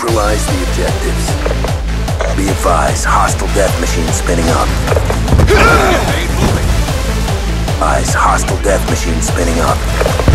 Neutralize the objectives. Be advised, hostile death machine spinning up. Ain't! Eyes, hostile death machine spinning up.